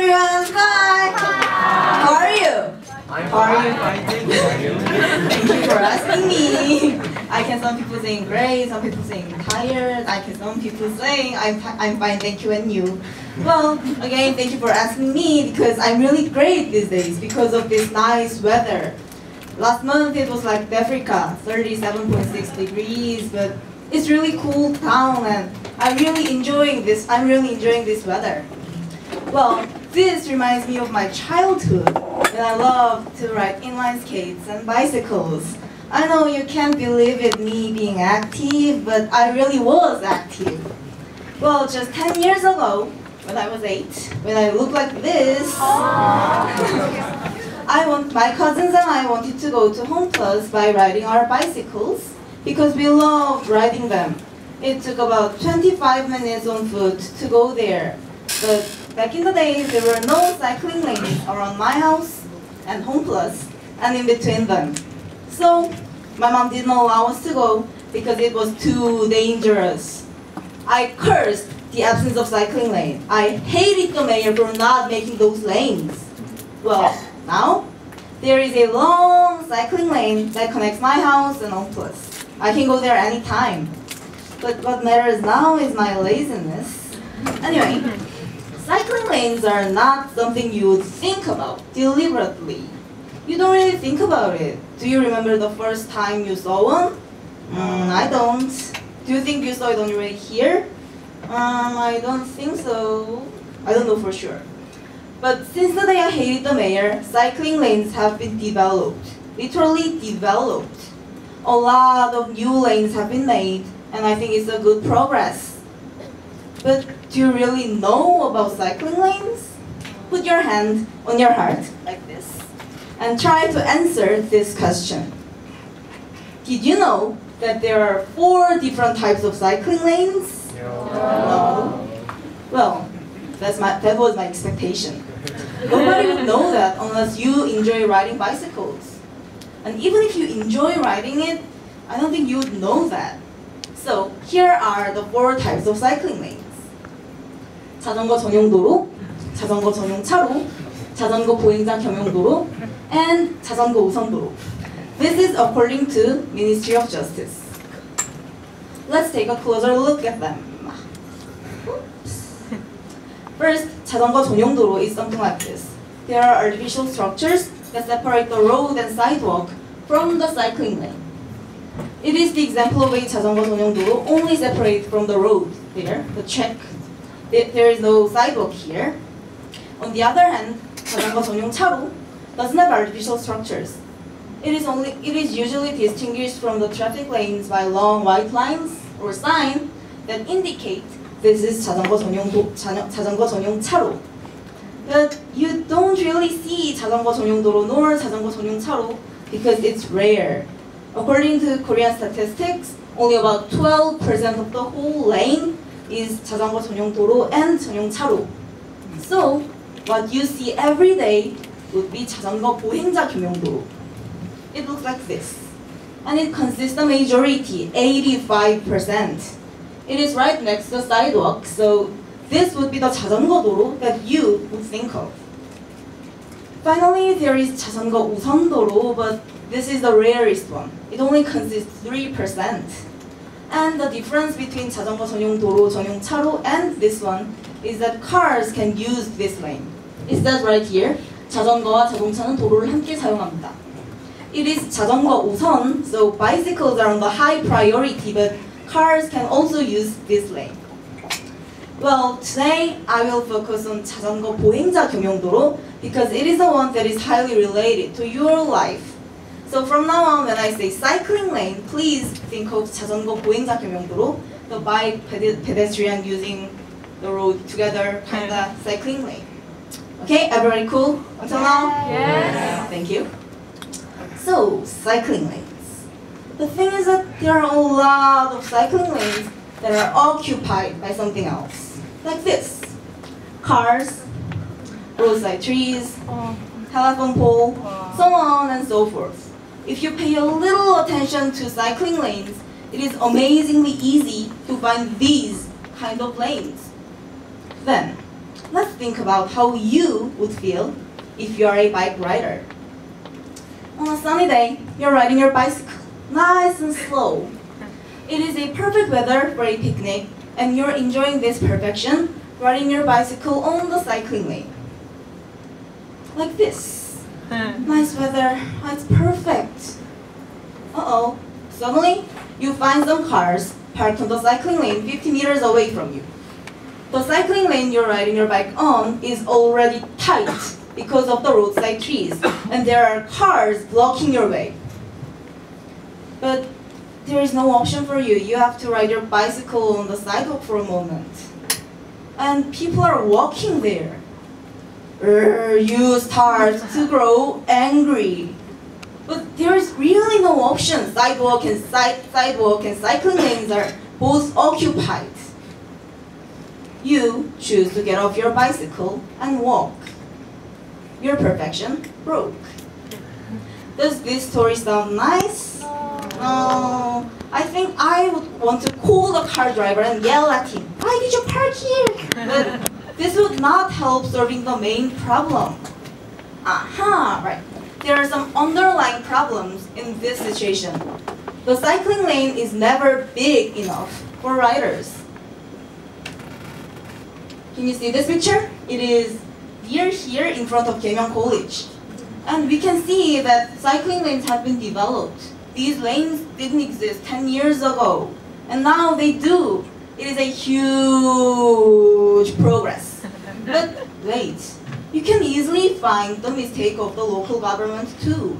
everyone. Hi. How are you? How are you? Thank you for asking me. I can some people saying great, some people saying tired. I can some people saying I'm I'm fine, thank you, and you. Well, again, thank you for asking me because I'm really great these days because of this nice weather. Last month it was like Africa, 37.6 degrees, but it's really cool town and I'm really enjoying this. I'm really enjoying this weather. Well, this reminds me of my childhood when I loved to ride inline skates and bicycles. I know you can't believe it me being active, but I really was active. Well, just 10 years ago, when I was 8, when I looked like this, I want my cousins and I wanted to go to Home Plus by riding our bicycles because we loved riding them. It took about 25 minutes on foot to go there. But back in the day, there were no cycling lanes around my house and Home Plus and in between them. So my mom didn't allow us to go because it was too dangerous. I cursed the absence of cycling lane. I hated the mayor for not making those lanes. Well, now there is a long cycling lane that connects my house and Home Plus. I can go there anytime. But what matters now is my laziness. Anyway, lanes are not something you would think about deliberately. You don't really think about it. Do you remember the first time you saw one? Mm, I don't. Do you think you saw it on your way here? Um, I don't think so. I don't know for sure. But since the day I hated the mayor, cycling lanes have been developed. Literally developed. A lot of new lanes have been made, and I think it's a good progress. But do you really know about cycling lanes? Put your hand on your heart, like this, and try to answer this question. Did you know that there are four different types of cycling lanes? No. Well, that's my, that was my expectation. Nobody would know that unless you enjoy riding bicycles. And even if you enjoy riding it, I don't think you would know that. So here are the four types of cycling lanes. 자전거 전용 도로, 자전거 전용 차로, 자전거 보행자 겸용 도로, and 자전거 우선 도로. This is according to Ministry of Justice. Let's take a closer look at them. First, 자전거 전용 도로 is something like this. There are artificial structures that separate the road and sidewalk from the cycling lane. It is the example of a 자전거 전용 도로 only separate from the road there, the check. There is no sidewalk here. On the other hand, 자전거 전용 차로 doesn't have artificial structures. It is only it is usually distinguished from the traffic lanes by long white lines or sign that indicate this is 자전거 전용 도, 자, 자전거 전용 차로. But you don't really see 자전거 전용 도로 nor 자전거 전용 차로 because it's rare. According to Korean statistics, only about 12% of the whole lane is 자전거 전용 도로 and 전용 차로. So, what you see every day would be 자전거 보행자 겸용 도로. It looks like this. And it consists the majority, 85%. It is right next to the sidewalk, so this would be the 자전거 도로 that you would think of. Finally, there is 자전거 우선 도로, but this is the rarest one. It only consists 3%. And the difference between 자전거 전용 도로, 전용 차로 and this one is that cars can use this lane. Is that right here? 자전거와 자동차는 도로를 함께 사용합니다. It is 자전거 우선, so bicycles are on the high priority, but cars can also use this lane. Well, today I will focus on 자전거 보행자 겸용도로 because it is the one that is highly related to your life. So from now on, when I say cycling lane, please think of 자전거 보행자 겸용도로, the bike ped- pedestrian using the road together, kinda cycling lane. Okay, everybody cool until now? Yes. Thank you. So, cycling lanes. The thing is that there are a lot of cycling lanes that are occupied by something else. Like this. Cars, roadside trees, telephone pole, so on and so forth. If you pay a little attention to cycling lanes, it is amazingly easy to find these kind of lanes. Then, let's think about how you would feel if you are a bike rider. On a sunny day, you're riding your bicycle, nice and slow. It is a perfect weather for a picnic, and you're enjoying this perfection riding your bicycle on the cycling lane. Like this. Nice weather, oh, it's perfect. Uh-oh, suddenly you find some cars parked on the cycling lane 50 meters away from you. The cycling lane you're riding your bike on is already tight because of the roadside trees, and there are cars blocking your way. But there is no option for you. You have to ride your bicycle on the sidewalk for a moment. And people are walking there. Er, you start to grow angry. But there is really no option. Sidewalk and side, sidewalk and cycling lanes are both occupied. You choose to get off your bicycle and walk. Your perfection broke. Does this story sound nice? No. I think I would want to call the car driver and yell at him. Why did you park here? But this would not help solving the main problem. Aha, right. There are some underlying problems in this situation. The cycling lane is never big enough for riders. Can you see this picture? It is near here in front of Keimyung College. And we can see that cycling lanes have been developed. These lanes didn't exist 10 years ago, and now they do. It is a huge progress. But wait, you can easily find the mistake of the local government too.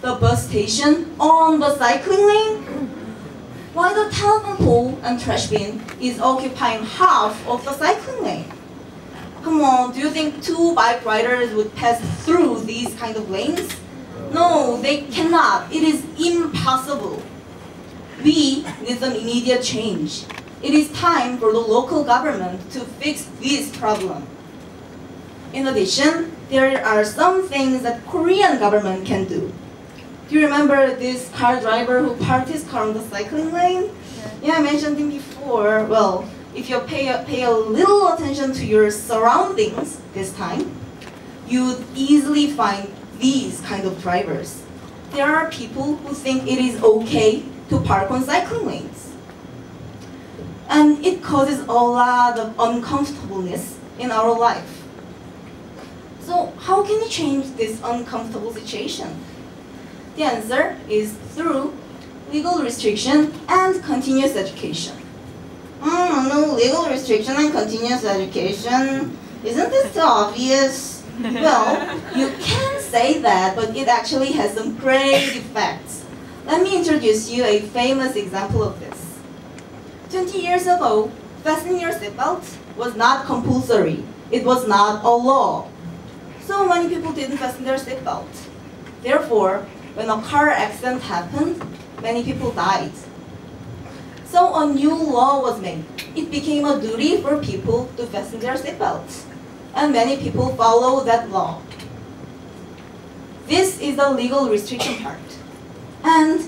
The bus station on the cycling lane? Why the telephone pole and trash bin is occupying half of the cycling lane? Come on, do you think two bike riders would pass through these kind of lanes? No, they cannot. It is impossible. We need some immediate change. It is time for the local government to fix this problem. In addition, there are some things that Korean government can do. Do you remember this car driver who parked his car on the cycling lane? Yeah, I mentioned him before. Well, if you pay a, pay a little attention to your surroundings this time, you'd easily find these kind of drivers. There are people who think it is okay to park on cycling lanes. And it causes a lot of uncomfortableness in our life. So how can we change this uncomfortable situation? The answer is through legal restriction and continuous education. Mm, no legal restriction and continuous education. Isn't this too obvious? well, you can say that, but it actually has some great effects. Let me introduce you a famous example of this. 20 years ago, fastening your seatbelt was not compulsory. It was not a law. So many people didn't fasten their seatbelt. Therefore, when a car accident happened, many people died. So a new law was made. It became a duty for people to fasten their seatbelts. And many people follow that law. This is the legal restriction part. And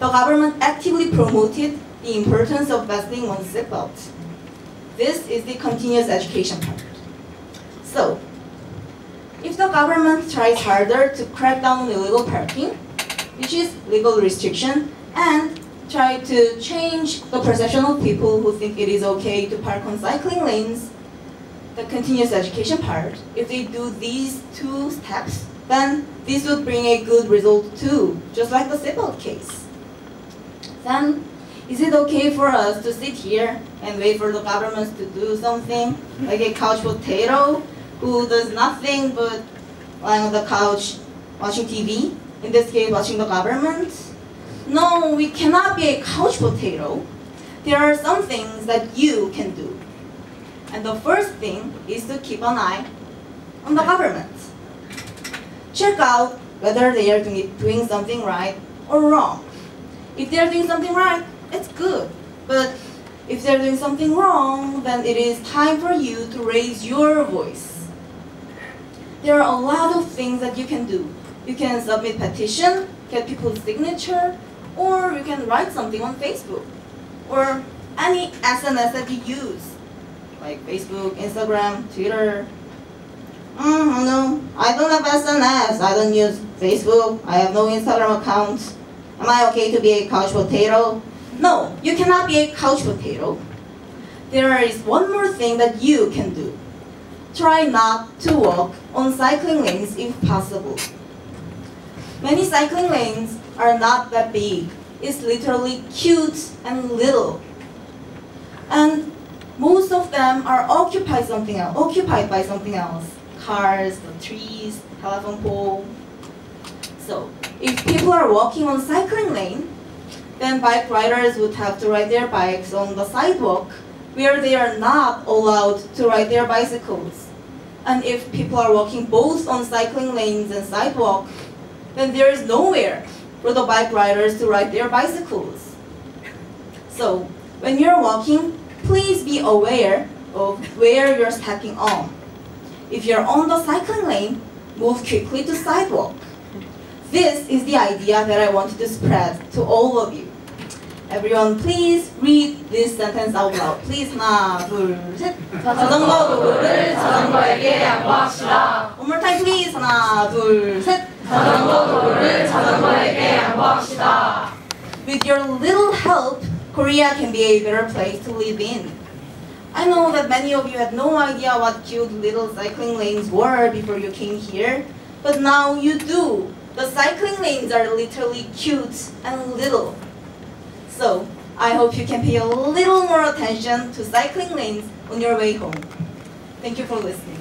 the government actively promoted the importance of fastening one's seatbelt. This is the continuous education part. So, if the government tries harder to crack down on illegal parking, which is legal restriction, and try to change the perception of people who think it is okay to park on cycling lanes, the continuous education part, if they do these two steps, then this would bring a good result too, just like the seatbelt case. Then, is it okay for us to sit here and wait for the government to do something, mm-hmm. like a couch potato who does nothing but lying on the couch watching TV, in this case watching the government? No, we cannot be a couch potato. There are some things that you can do. And the first thing is to keep an eye on the government. Check out whether they are doing something right or wrong. If they are doing something right, it's good. But if they're doing something wrong, then it is time for you to raise your voice. There are a lot of things that you can do. You can submit petition, get people's signature, or you can write something on Facebook or any SNS that you use. like Facebook, Instagram, Twitter. Mm, no, I don't have SNS. I don't use Facebook. I have no Instagram account. Am I okay to be a couch potato? No, you cannot be a couch potato. There is one more thing that you can do. Try not to walk on cycling lanes if possible. Many cycling lanes are not that big. It's literally cute and little. And most of them are occupied something else, occupied by something else. Cars, trees, telephone pole. So if people are walking on cycling lane, then bike riders would have to ride their bikes on the sidewalk where they are not allowed to ride their bicycles. And if people are walking both on cycling lanes and sidewalk, then there is nowhere for the bike riders to ride their bicycles. So when you're walking, please be aware of where you're stepping on. If you're on the cycling lane, move quickly to sidewalk. This is the idea that I wanted to spread to all of you. Everyone, please read this sentence out loud. Please, 하나, 둘, 셋. 자전거 도로를 자전거에게 양보합시다. One more time, please. 하나, 둘, 셋. 자전거 도로를 자전거에게 양보합시다. With your little help, Korea can be a better place to live in. I know that many of you had no idea what cute little cycling lanes were before you came here, but now you do. The cycling lanes are literally cute and little. So, I hope you can pay a little more attention to cycling lanes on your way home. Thank you for listening.